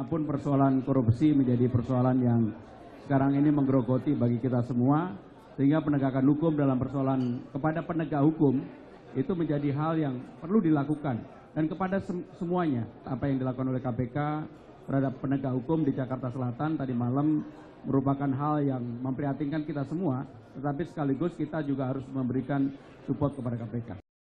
bagaimanapun persoalan korupsi menjadi persoalan yang sekarang ini menggerogoti bagi kita semua, sehingga penegakan hukum dalam persoalan kepada penegak hukum itu menjadi hal yang perlu dilakukan dan kepada sem- semuanya apa yang dilakukan oleh KPK terhadap penegak hukum di Jakarta Selatan tadi malam merupakan hal yang memprihatinkan kita semua, tetapi sekaligus kita juga harus memberikan support kepada KPK.